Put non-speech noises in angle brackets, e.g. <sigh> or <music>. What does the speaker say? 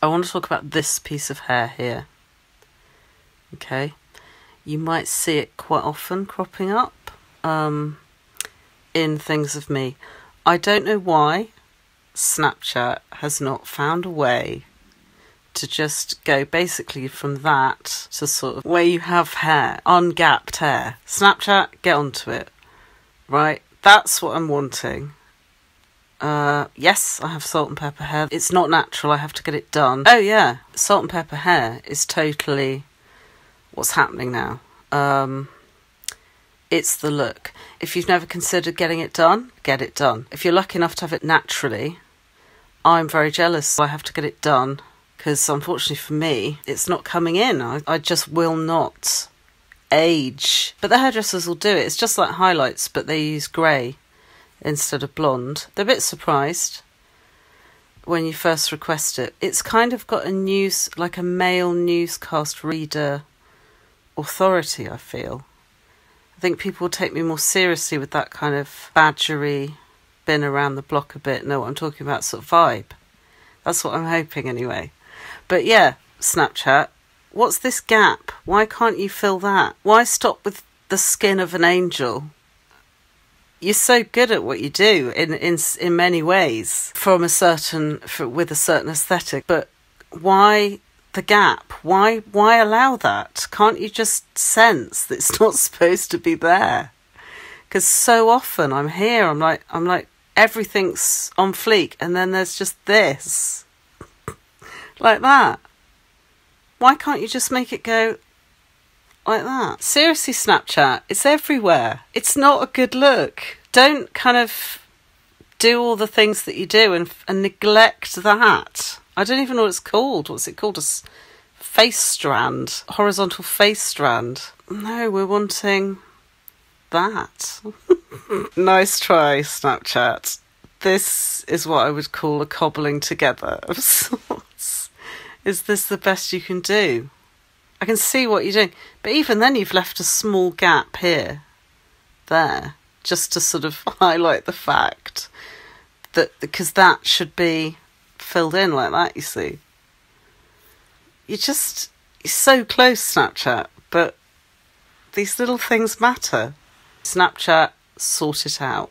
I want to talk about this piece of hair here. Okay. You might see it quite often cropping up um, in things of me. I don't know why Snapchat has not found a way to just go basically from that to sort of where you have hair, ungapped hair. Snapchat, get onto it. Right? That's what I'm wanting. Uh, yes, I have salt and pepper hair. It's not natural. I have to get it done. Oh yeah, salt and pepper hair is totally what's happening now. Um, it's the look. If you've never considered getting it done, get it done. If you're lucky enough to have it naturally, I'm very jealous. I have to get it done because unfortunately for me, it's not coming in. I, I just will not age. But the hairdressers will do it. It's just like highlights, but they use grey instead of blonde. They're a bit surprised when you first request it. It's kind of got a news, like a male newscast reader authority, I feel. I think people will take me more seriously with that kind of badgery, been around the block a bit, know what I'm talking about sort of vibe. That's what I'm hoping anyway. But yeah, Snapchat, what's this gap? Why can't you fill that? Why stop with the skin of an angel? You're so good at what you do in in in many ways from a certain for, with a certain aesthetic, but why the gap? Why why allow that? Can't you just sense that it's <laughs> not supposed to be there? Because so often I'm here, I'm like I'm like everything's on fleek, and then there's just this, <laughs> like that. Why can't you just make it go like that? Seriously, Snapchat, it's everywhere. It's not a good look. Don't kind of do all the things that you do and and neglect that. I don't even know what it's called. What's it called? A face strand, horizontal face strand. No, we're wanting that. <laughs> nice try, Snapchat. This is what I would call a cobbling together of <laughs> sorts. Is this the best you can do? I can see what you're doing, but even then, you've left a small gap here, there, just to sort of <laughs> highlight the fact that because that should be filled in like that, you see. You're just you're so close, Snapchat, but these little things matter. Snapchat, sort it out.